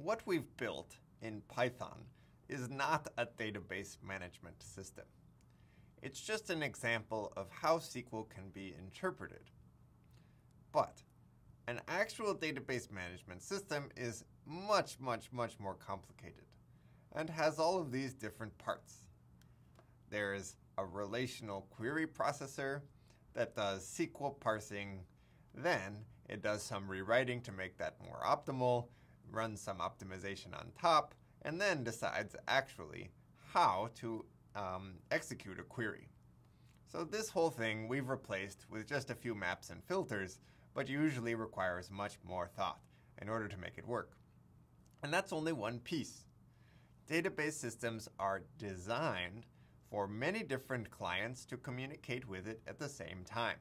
What we've built in Python is not a database management system. It's just an example of how SQL can be interpreted. But an actual database management system is much, much, much more complicated and has all of these different parts. There's a relational query processor that does SQL parsing. Then it does some rewriting to make that more optimal, runs some optimization on top, and then decides actually how to um, execute a query. So this whole thing we've replaced with just a few maps and filters, but usually requires much more thought in order to make it work. And that's only one piece. Database systems are designed for many different clients to communicate with it at the same time.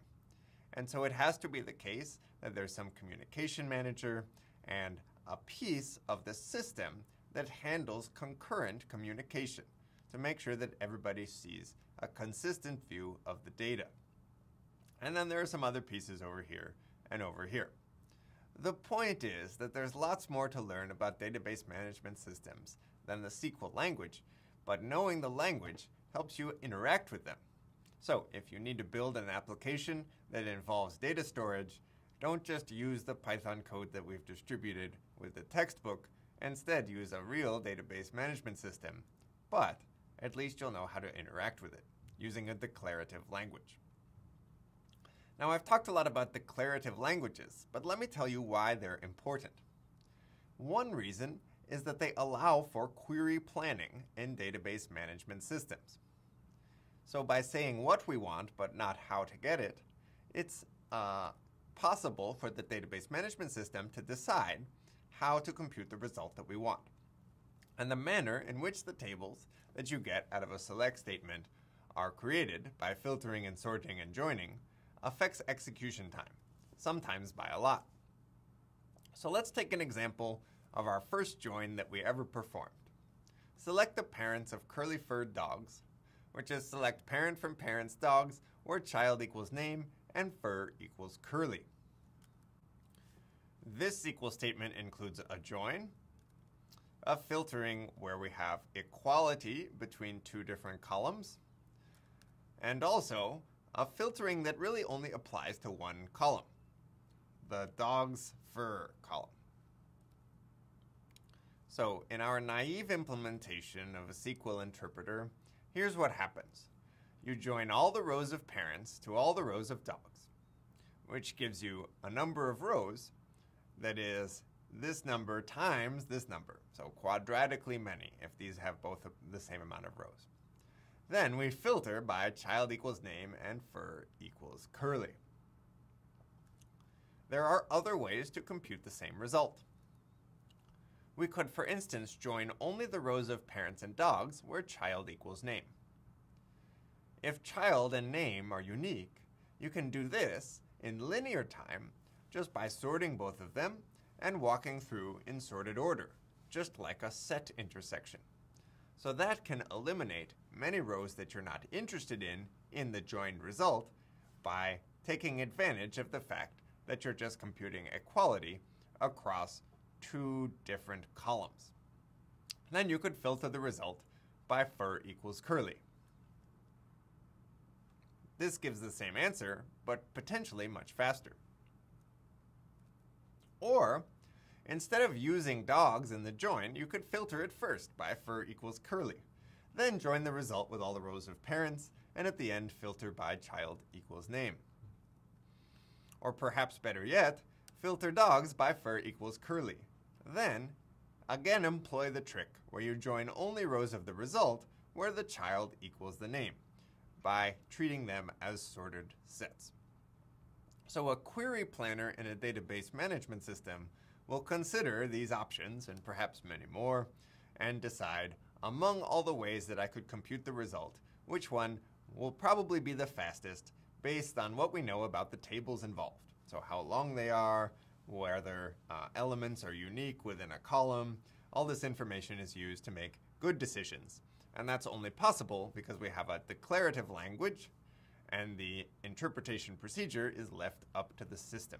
And so it has to be the case that there's some communication manager and a piece of the system that handles concurrent communication to make sure that everybody sees a consistent view of the data. And then there are some other pieces over here and over here. The point is that there's lots more to learn about database management systems than the SQL language, but knowing the language helps you interact with them. So if you need to build an application that involves data storage, don't just use the Python code that we've distributed with the textbook. Instead, use a real database management system. But at least you'll know how to interact with it using a declarative language. Now, I've talked a lot about declarative languages, but let me tell you why they're important. One reason is that they allow for query planning in database management systems. So by saying what we want but not how to get it, it's uh, possible for the database management system to decide how to compute the result that we want. And the manner in which the tables that you get out of a select statement are created by filtering and sorting and joining affects execution time, sometimes by a lot. So let's take an example of our first join that we ever performed. Select the parents of curly-furred dogs, which is select parent from parents dogs where child equals name and fur equals curly. This SQL statement includes a join, a filtering where we have equality between two different columns, and also a filtering that really only applies to one column, the dog's fur column. So in our naive implementation of a SQL interpreter, here's what happens. You join all the rows of parents to all the rows of dogs, which gives you a number of rows that is this number times this number, so quadratically many if these have both the same amount of rows. Then we filter by child equals name and fur equals curly. There are other ways to compute the same result. We could, for instance, join only the rows of parents and dogs where child equals name. If child and name are unique, you can do this in linear time just by sorting both of them and walking through in sorted order, just like a set intersection. So that can eliminate many rows that you're not interested in in the joined result by taking advantage of the fact that you're just computing equality across two different columns. Then you could filter the result by fur equals curly. This gives the same answer, but potentially much faster. Or, instead of using dogs in the join, you could filter it first by fur equals curly. Then join the result with all the rows of parents, and at the end filter by child equals name. Or perhaps better yet, filter dogs by fur equals curly. Then, again employ the trick where you join only rows of the result where the child equals the name by treating them as sorted sets. So a query planner in a database management system will consider these options and perhaps many more and decide among all the ways that I could compute the result, which one will probably be the fastest based on what we know about the tables involved. So how long they are, whether uh, elements are unique within a column, all this information is used to make good decisions. And that's only possible because we have a declarative language and the interpretation procedure is left up to the system.